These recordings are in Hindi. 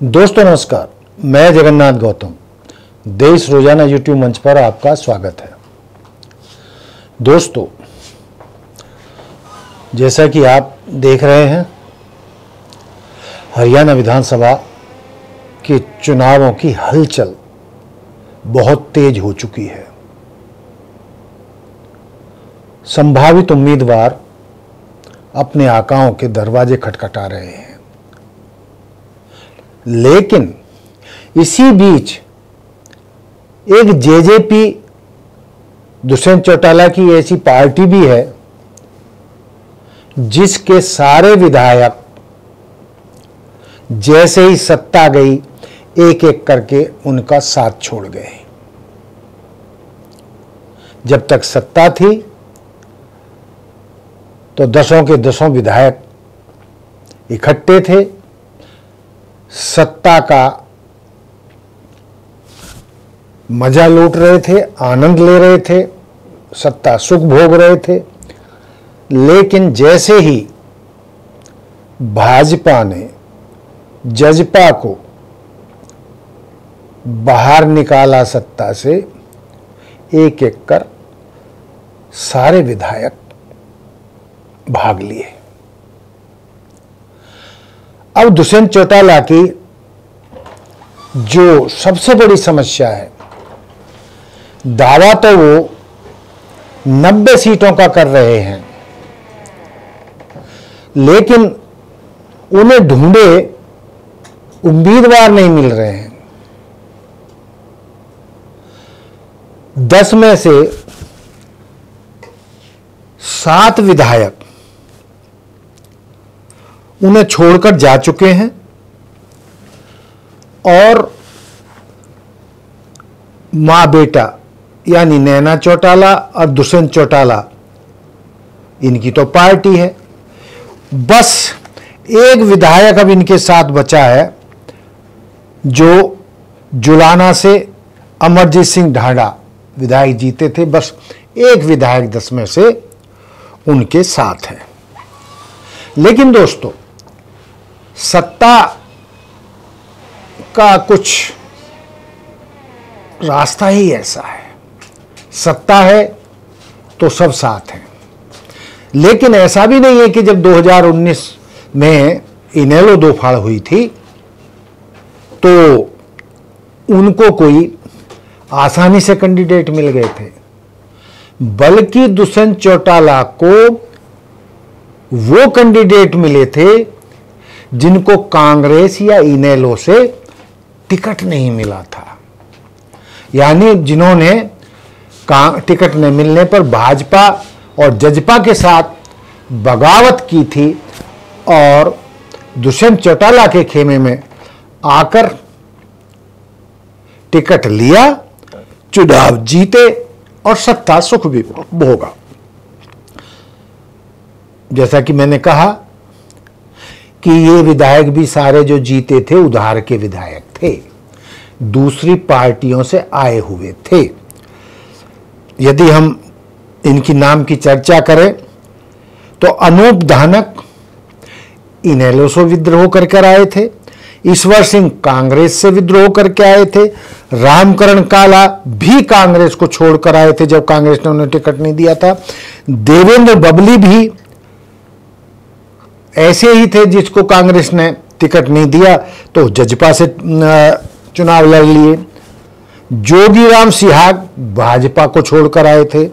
दोस्तों, नमस्कार। मैं जगन्नाथ गौतम। देश रोज़ाना यूट्यूब मंच पर आपका स्वागत है। दोस्तों, जैसा कि आप देख रहे हैं, हरियाणा विधानसभा के चुनावों की हलचल बहुत तेज हो चुकी है। संभावित उम्मीदवार अपने आकाओं के दरवाजे खटखटा रहे हैं। लेकिन इसी बीच एक जेजेपी, दुष्यंत चौटाला की ऐसी पार्टी भी है, जिसके सारे विधायक जैसे ही सत्ता गई एक एक करके उनका साथ छोड़ गए। जब तक सत्ता थी तो दसों के दसों विधायक इकट्ठे थे सत्ता का मज़ा लूट रहे थे, आनंद ले रहे थे, सत्ता सुख भोग रहे थे। लेकिन जैसे ही भाजपा ने जजपा को बाहर निकाला सत्ता से एक एक कर सारे विधायक भाग लिए। अब दुष्यंत चौटाला की जो सबसे बड़ी समस्या है, दावा तो वो 90 सीटों का कर रहे हैं, लेकिन उन्हें ढूंढे उम्मीदवार नहीं मिल रहे हैं। दस में से सात विधायक उन्हें छोड़कर जा चुके हैं और माँ बेटा, यानी नैना चौटाला और दुष्यंत चौटाला, इनकी तो पार्टी है। बस एक विधायक अब इनके साथ बचा है, जो जुलाना से अमरजीत सिंह ढांडा विधायक जीते थे। बस एक विधायक दस में से उनके साथ है। लेकिन दोस्तों सत्ता का कुछ रास्ता ही ऐसा है। सत्ता है तो सब साथ हैं। लेकिन ऐसा भी नहीं है कि जब 2019 में इनेलो दो फाड़ हुई थी तो उनको कोई आसानी से कैंडिडेट मिल गए थे। बल्कि दुष्यंत चौटाला को वो कैंडिडेट मिले थे जिनको कांग्रेस या इनेलो से टिकट नहीं मिला था। यानी जिन्होंने टिकट न मिलने पर भाजपा और जजपा के साथ बगावत की थी और दुष्यंत चौटाला के खेमे में आकर टिकट लिया, चुनाव जीते और सत्ता सुख भी भोगा। जैसा कि मैंने कहा कि ये विधायक भी सारे जो जीते थे, उधार के विधायक थे। दूसरी पार्टियों से आए हुए थे। यदि हम इनकी नाम की चर्चा करें तो अनूप धानक इनेलो से विद्रोह करके आए थे। ईश्वर सिंह कांग्रेस से विद्रोह करके आए थे। रामकरण काला भी कांग्रेस को छोड़कर आए थे, जब कांग्रेस ने उन्हें टिकट नहीं दिया था। देवेंद्र बबली भी ऐसे ही थे जिसको कांग्रेस ने टिकट नहीं दिया तो जजपा से चुनाव लड़ लिए। जोगीराम सिहाग भाजपा को छोड़कर आए थे।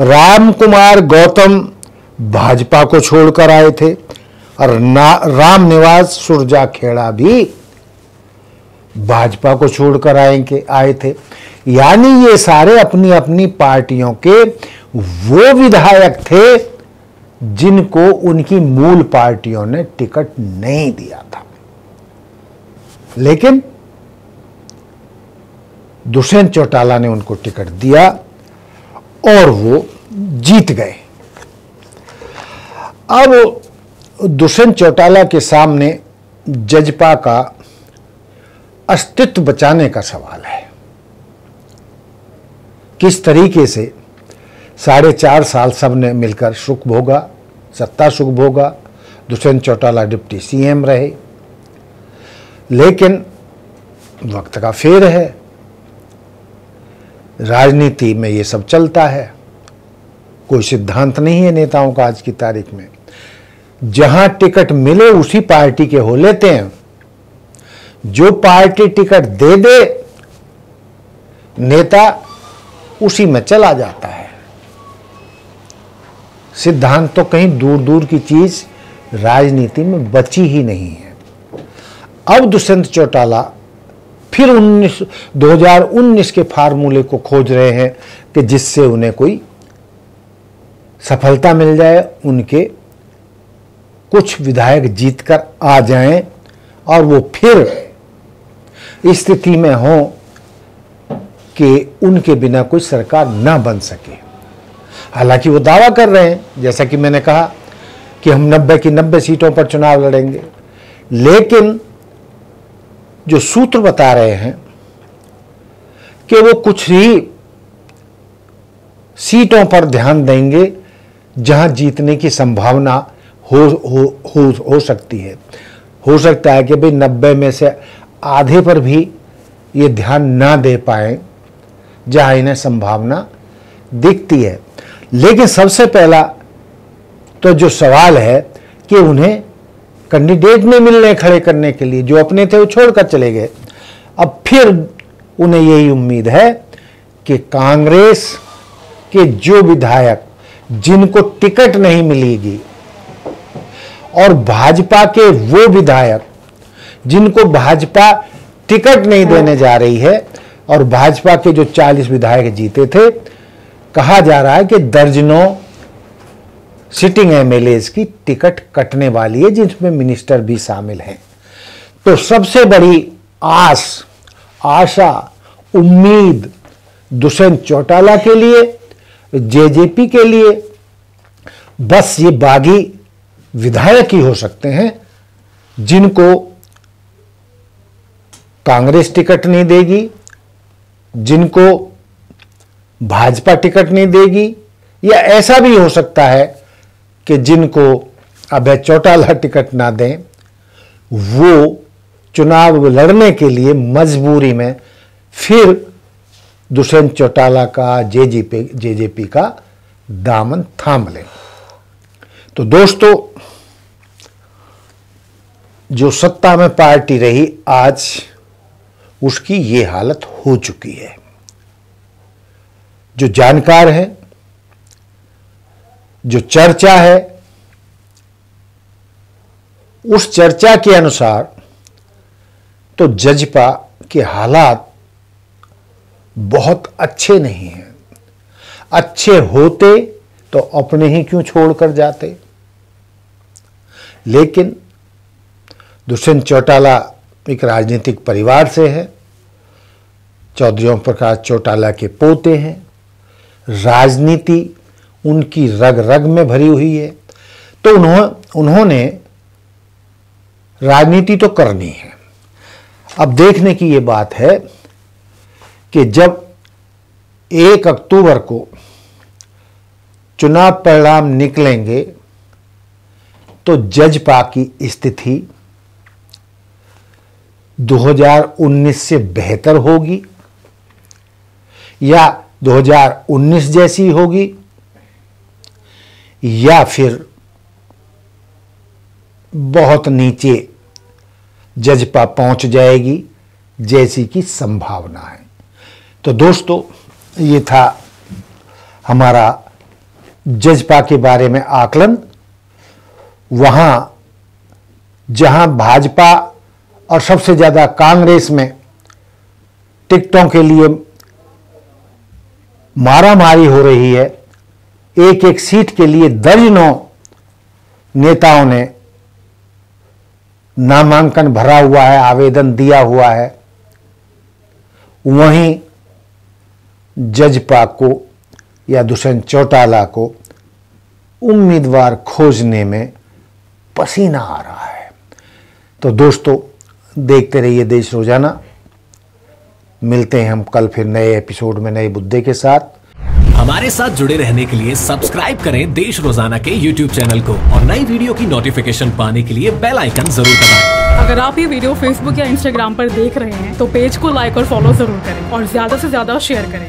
राम कुमार गौतम भाजपा को छोड़कर आए थे। और राम निवास, सुरजा खेड़ा भी भाजपा को छोड़कर आए आए थे। यानी ये सारे अपनी अपनी पार्टियों के वो विधायक थे जिनको उनकी मूल पार्टियों ने टिकट नहीं दिया था। लेकिन दुष्यंत चौटाला ने उनको टिकट दिया और वो जीत गए। अब दुष्यंत चौटाला के सामने जजपा का अस्तित्व बचाने का सवाल है। किस तरीके से साढ़े चार साल सबने मिलकर सुख भोगा, सत्ता सुख भोगा। दुष्यंत चौटाला डिप्टी सीएम रहे। लेकिन वक्त का फेर है। राजनीति में ये सब चलता है। कोई सिद्धांत नहीं है नेताओं का आज की तारीख में। जहाँ टिकट मिले, उसी पार्टी के हो लेते हैं। जो पार्टी टिकट दे दे, नेता उसी में चला जाता है सिद्धांत तो कहीं दूर दूर की चीज़ राजनीति में बची ही नहीं है। अब दुष्यंत चौटाला फिर 19 2019 के फार्मूले को खोज रहे हैं कि जिससे उन्हें कोई सफलता मिल जाए, उनके कुछ विधायक जीतकर आ जाएँ और वो फिर स्थिति में हो कि उनके बिना कोई सरकार ना बन सके। हालाँकि वो दावा कर रहे हैं, जैसा कि मैंने कहा कि हम 90 की 90 सीटों पर चुनाव लड़ेंगे। लेकिन जो सूत्र बता रहे हैं कि वो कुछ ही सीटों पर ध्यान देंगे, जहाँ जीतने की संभावना हो हो हो हो सकती है। हो सकता है कि भाई नब्बे में से आधे पर भी ये ध्यान ना दे पाए, जहाँ इन्हें संभावना दिखती है। लेकिन सबसे पहला तो जो सवाल है कि उन्हें कैंडिडेट नहीं मिल रहे खड़े करने के लिए जो अपने थे वो छोड़कर चले गए। अब फिर उन्हें यही उम्मीद है कि कांग्रेस के जो विधायक जिनको टिकट नहीं मिलेगी और भाजपा के वो विधायक जिनको भाजपा टिकट नहीं देने जा रही है और भाजपा के जो 40 विधायक जीते थे कहा जा रहा है कि दर्जनों सिटिंग एमएलए की टिकट कटने वाली है जिसमें मिनिस्टर भी शामिल हैं। तो सबसे बड़ी आस, आशा, उम्मीद दुष्यंत चौटाला के लिए जेजेपी के लिए, बस ये बागी विधायक ही हो सकते हैं, जिनको कांग्रेस टिकट नहीं देगी, जिनको भाजपा टिकट नहीं देगी? या ऐसा भी हो सकता है कि जिनको अभय चौटाला टिकट ना दें, वो चुनाव लड़ने के लिए मजबूरी में फिर दुष्यंत चौटाला का जे जेपी जे जे जेजेपी का दामन थाम लें। तो दोस्तों, जो सत्ता में पार्टी रही आज, उसकी ये हालत हो चुकी है। जो जानकार है, जो चर्चा है, उस चर्चा के अनुसार तो जजपा के हालात बहुत अच्छे नहीं हैं। अच्छे होते तो अपने ही क्यों छोड़कर जाते? लेकिन दुष्यंत चौटाला एक राजनीतिक परिवार से है, चौधरी ओम प्रकाश चौटाला के पोते हैं। राजनीति उनकी रग रग में भरी हुई है। तो उन्हों, उन्होंने राजनीति तो करनी है। अब देखने की ये बात है कि जब एक अक्टूबर को चुनाव परिणाम निकलेंगे तो जजपा की स्थिति 2019 से बेहतर होगी या 2019 जैसी होगी, या फिर बहुत नीचे जजपा पहुँच जाएगी जैसी की संभावना है। तो दोस्तों, ये था हमारा जजपा के बारे में आकलन। वहाँ जहाँ भाजपा और सबसे ज़्यादा कांग्रेस में टिकटों के लिए मारामारी हो रही है। एक एक सीट के लिए दर्जनों नेताओं ने नामांकन भरा हुआ है, आवेदन दिया हुआ है। वहीं जजपा को या दुष्यंत चौटाला को उम्मीदवार खोजने में पसीना आ रहा है। तो दोस्तों, देखते रहिए देश रोज़ाना। मिलते हैं हम कल फिर नए एपिसोड में नए मुद्दे के साथ हमारे साथ जुड़े रहने के लिए सब्सक्राइब करें देश रोज़ाना के YouTube चैनल को और नई वीडियो की नोटिफिकेशन पाने के लिए बेल आइकन ज़रूर दबाएँ। अगर आप ये वीडियो Facebook या Instagram पर देख रहे हैं तो पेज को लाइक और फॉलो ज़रूर करें और ज़्यादा से ज़्यादा शेयर करें